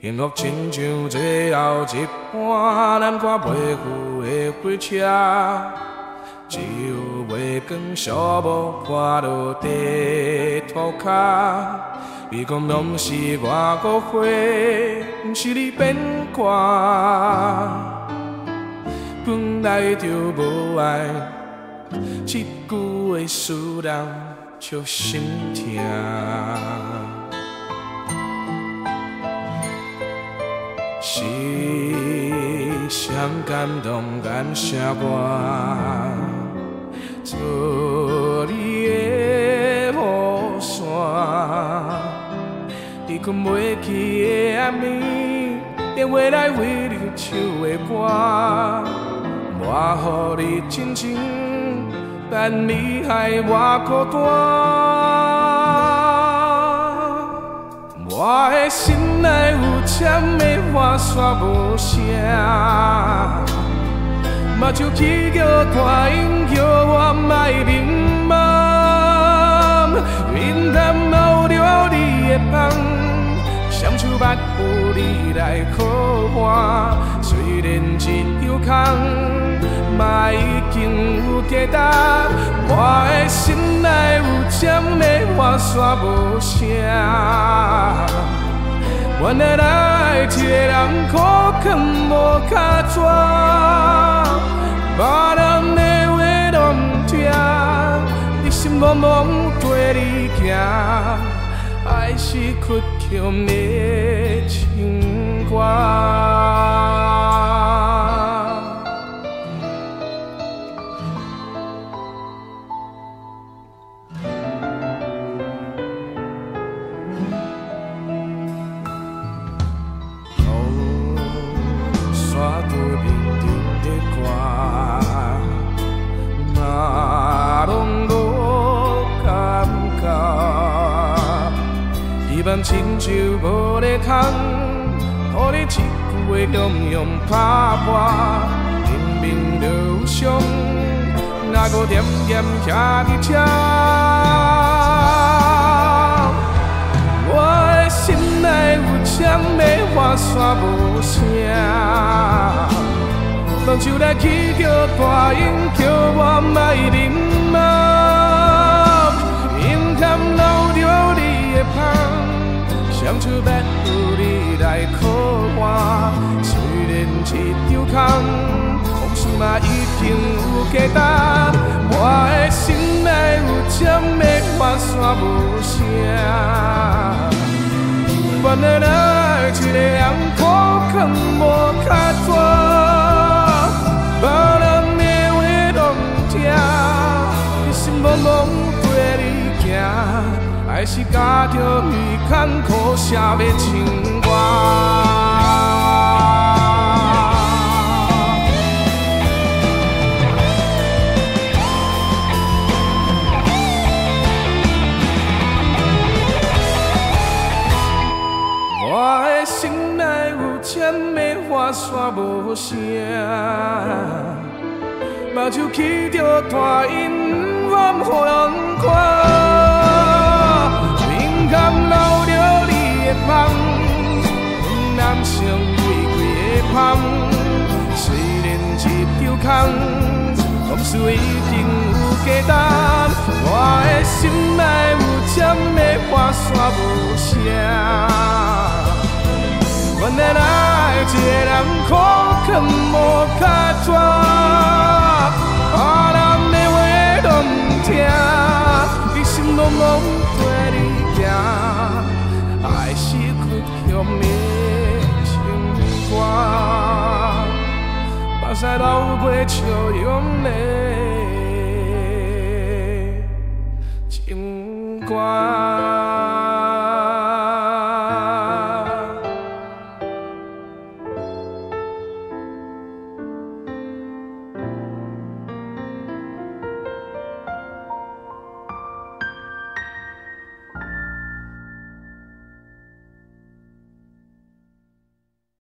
幸福亲像最后一班南瓜袂赴的火车，只有月光寂寞破落地图骹。你讲拢是我误会，毋是你变卦，本来就无爱，一句话使人笑心痛。是谁感动感谢我，做你的雨伞。你困袂去的暗暝，电话来为你唱的歌，我予你真情，但你害我孤单。我的心内的花线无声，目睭起叫大音叫我莫迷茫，云淡留着你的香，双手挽扶你来靠岸，虽然一条空，嘛已经有价值。我的心内有签的花线无声。原来一个人苦劝无卡纸，别人的话拢唔听，你心茫茫跟你行，爱是屈强的情歌。亲像无咧空，予你一句话用用打破，明明就有伤，哪搁点点徛伫这？我的心内有签的花线无声，望手来起叫大音，叫我莫迷茫，眼看留着你的香。双手挽扶你来靠岸，虽然一场空，往事嘛已经有价值。我的心内有针的花线无声，原来一个人苦劝无卡还是加着鱼坎苦写的情歌。我的心内有签的花线无声，目睭起着大阴，我予人看。空，往事已经有价值。我的心内有针的花线无声，原来爱一个人苦劝无卡纸，别人的话都唔听，你心茫茫。爱是倔强的情歌，目屎流过笑容的情歌。